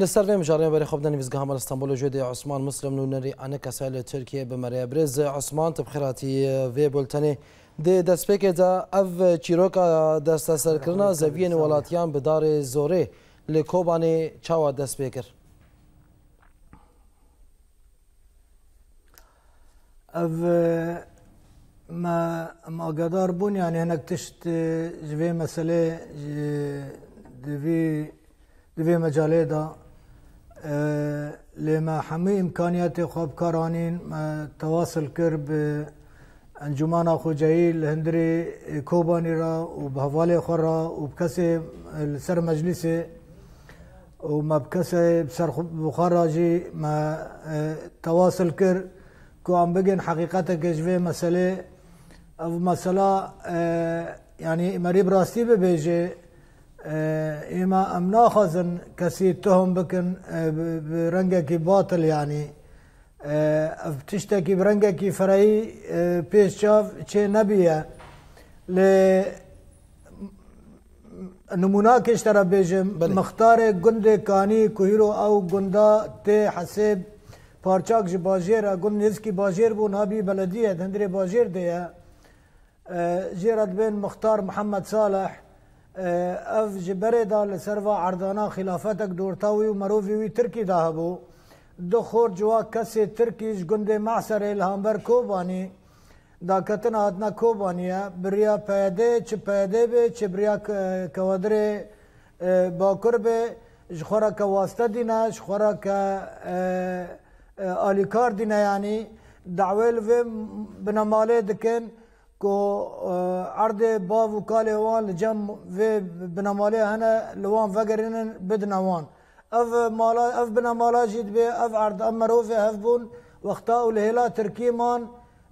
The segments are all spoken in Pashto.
لە سەرێ مژارەیە بەری خۆ دەنیویست هەمە لە ئەستانبول لە ژێدی عوسمان مسلم نونەری ئەنە کەسای لە ترکیە بمەرەیە برێز عوسمان تبخراتی وێ بولتەنێ دێ دەستپێکێدا ئەف چیرۆکە دەستە سەرکردە زەویێن وڵاتیان بدارێ زۆرێ لە کۆبانێ چاوە دەست پێکرد. ئەف مە ئەماگەدار بوونیان هەنەک تشت ji vê meselê ji divê مەجالێدا لما همه امکانیت خواب کارانین تواصل کرد به انجمن خوجایی لهندری کوبانی را و به حوال خور را و بکسی سر مجلس و ما بکسی سر بخار را جی ما تواصل کرد که هم بگن حقیقت کشوه مسئله او مسئله یعنی مریب راستی ببیجه اما ام ناخذن کسی تهم بکن برنگکی باطل یعنی تشتکی برنگکی فرعی پیش چاف چه نبیه ل نمونه کش تر بیجم بله. مختار گند کانی کوهیرو او گندا ته حسب پارچاک جی باجیر گند نیز کی باجیر بو نابی بلدیه دندری باجیر دیه جیرد بین مختار محمد صالح اف جبره دا لسر و عردانا خلافتک دورتاوی و مروفی وی ترکی دا هبو دو خور جوا کسی ترکیش گنده محصر الهامبر کوبانی دا کتن آدنا کوبانیه بریا پیده چه پیده بی چه بریا کوادر باکر بی جخورا که واسطه دینه جخورا که آلیکار دینه یعنی دعویل و بناماله دکن كو ارد اه، باو و کالی وان لجم في بنمالي هنا لوان وگرینن بدن وان اف مالا اف بنامالا جید بی اف ارد امرو فی هف بون وقتا و لهلا ترکی مان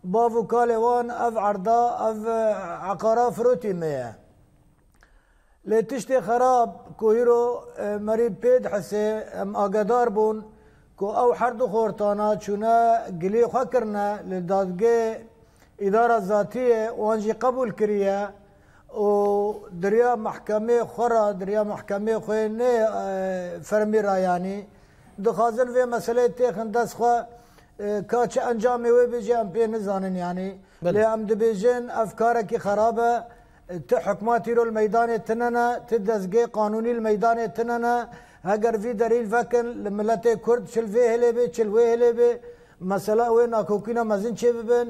باو و وان اف اردا اف عقارا فروتی ميا لتشتي خراب کوهیرو اه، مريب بيد حسي ام آگدار بون كو او حرد خورتانا چونه گلی خوکرنه لدادگه اداره ذاتی وانجی قبول کریه و دریا محکمه خورا دریا محکمه خو نه فرمی را یعنی دخازن و مسئله تخن دست خو کاچ انجام و بجی ام پی نزانن یعنی لی ام دبیجن افکاره کی خرابه ته حکومتی رو المیدان تننه ته دزگه قانونی المیدان تننه اگر وی دلیل وکن ملت کرد چل وی هلی بی چل وی هلی بی مسئله و ناکوکینا مزین چه ببین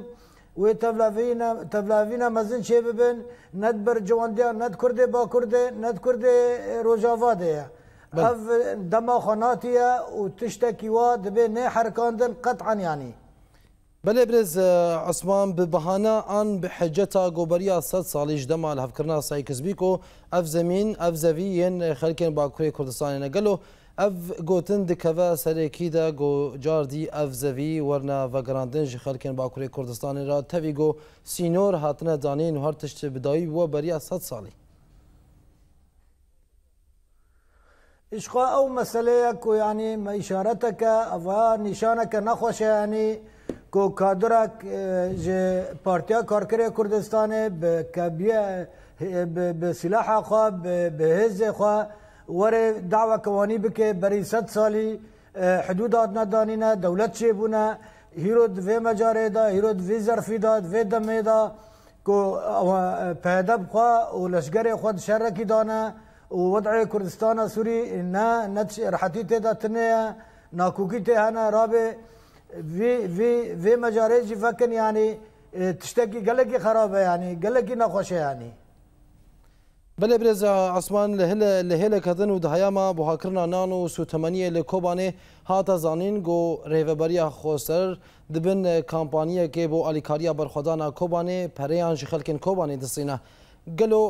و تبلاوینا تبلاوینا مزن چه ببین ند بر جواندیا ند کرده با کرده ند کرده روجاواده یا اف دما خاناتیا و تشتکی وا دبه نه حرکاندن قطعا یعنی بله برز عثمان به بهانه آن به حجتا گوبریا صد سالیش دما الهف کرنا سایکس بیکو اف زمین اف زوین خلکن با کوری کردستان نگلو ئەف گوتن دکەوە سەرێکیدا گۆجاردی ئەفزەوی وەرنە ڤگەراندن ji xelkên Bakurê Kurdistanê ra tevî got sînor hatine danên har tişt bidayî bû beriya sed salî. عشقا ئەو مەسلەیە کۆیانی مەیشارەتەکە ئەە نیشانەکە نەخۆشیانی کۆ کادرک ji پارتیا کارکرێ کوردستانê bi سیلاحاخوا بهێزێخوا، وره دعوه قوانی بکه برای صد سالی حدود داد ندانینه دولت چه بونه هیرود و مجاره دا هیرود و ظرفی داد و دمه دا کو پیدب خواه و لشگر خود شرکی دانه و وضع کردستان سوری نه نتش ارحتی ته داتنه ناکوکی ته نه رابه وی وی وی مجاره جی فکن یعنی تشتکی گلکی خرابه یعنی گلکی نخوشه یعنی بله برز عثمان لهله لهله کدن و دهیما بوهاکرنا نان و سوتمنی لکوبانه هات زانین گو ریوبریا خوستر دبن کمپانیا که بو الیکاریا برخدانا کوبانه پریان شخلکن کوبانه دسینا گلو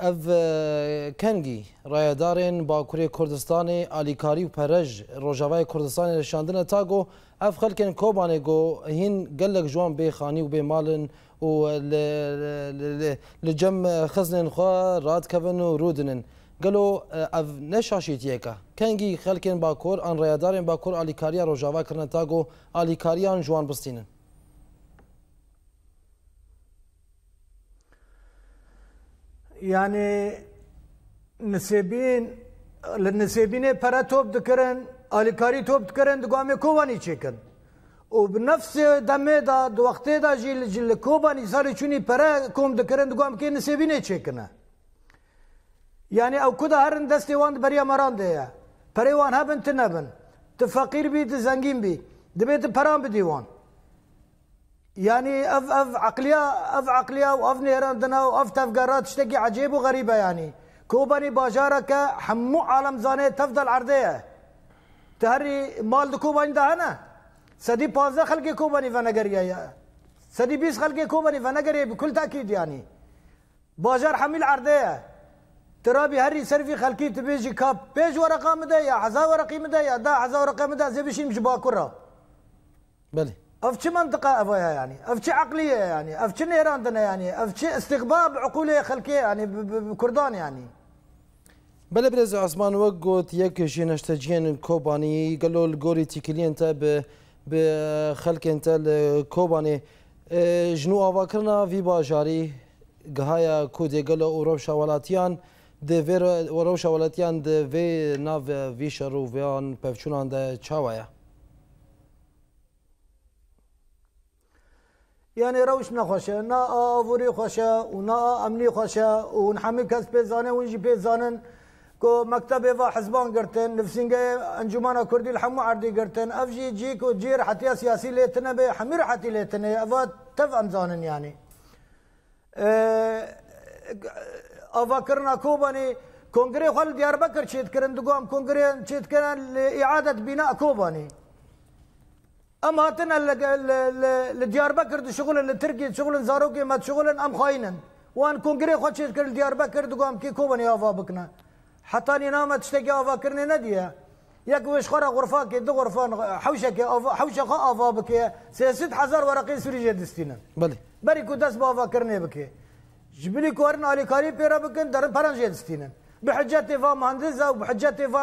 ev e, kengî rayedarên Bakurê Kurdistanê alîkarî û perrej Rojavayê Kurdistanê reşandine ta got ev xelkên Kobanê got hîn gelek jiwan bêxanî û bêmalin û li cem xezinên xwe radkevin û rûdinin. Gelo e, ev neşaşîtiyeka. E. Kengî xelkên Bakur an rayedarên Bakur alîkariya Rojava kirine ta got alîkariyan jiwan bistînin. yani nisebin li nisebînê pere top dikirin alîkarî top dikirin di gamê kovanî çêkin û bi nefsê demê da di wextê da jî li li kovanî zarê çûnî pere kom dikirin di gamkê nisebînê çêkine yani ew ku da herin destê wan di beriya maran de ye perê wan hebin tu nebin tu feqîr bî tu zengîn bî dibê tu peran bidî wan يعني اف اف عقليه اف عقليه واف نيراندنا واف تفقرات تشتكي عجيب وغريبه يعني كوباني باجارك حمو عالم زاني تفضل عرضيه تهري مال كوباني دهنا سدي بازا خلقي كوباني فنقريه يا سدي بيس خلقي كوباني فنقريه بكل تاكيد يعني باجار حميل عرضيه ترابي هري سرفي خلقي تبيجي كاب بيج ورقه مدايا حزا ورقي يا دا حزا ورقه مدايا زي بشين مش باكره بلي افشي منطقه افويها يعني افشي عقليه يعني افشي نيرانتنا يعني افشي استقباب عقوليه خلقيه يعني بكردان يعني بلا برز عثمان وقت يكش نشتجين كوباني قالوا الجوري تيكلي انت ب بخلق انت الكوباني جنو اواكرنا في باجاري قهايا كودي قالوا اوروبشا ولاتيان د فير اوروبشا ولاتيان د في ناف فيشر وفيان بفشونان دا تشاوايا يعني روش نخوشه نا آوری خوشه و أمني امنی ونحمي و همه کس پیزانه و اینجی پیزانن کو مکتب و حزبان گرتن نفسینگه انجمن کردی الحمو عردی گرتن افجی جی کو جی رحتی سیاسی لیتنه به حمی رحتی لیتنه و تف امزانن یعنی اه، اوا کرنا کوبانی کنگری خل دیار بکر چیت کرن دو گام کنگری چیت کرن اعادت بناء کوبانی اما هاتنا لديار بكر شغل لتركيا شغل زاروكي ما شغل ام خاينن وان كونغري خو چیز کرد دیار بکر دو گام کی کوبن آوا بکنه حتی نام تشتگی آوا کرنه ندیه یک وش خورا غرفه که دو غرفه حوشه که آوا حوشه خو آوا بکه سیاست هزار ورقه سوری جدستینه بله بری کو دست با آوا کرنه بکه جبلی کورن علی کاری پیرا بکن در پرنج جدستینه به حجت و مهندس و به حجت و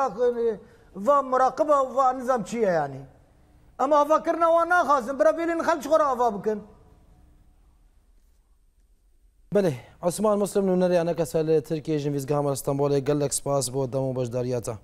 و مراقبه و نظام چیه یعنی ئەم ئافاکردنەوە ناخوازم برە بێنین خەلچ خۆرە ئافا بکەن بلێ عسمان مسلم نوونەریانە کەسە لە ترکیێژن ویزگامە ئەستەمبۆڵێ گەلێک سپاس بۆ دەم و بەشداریەتە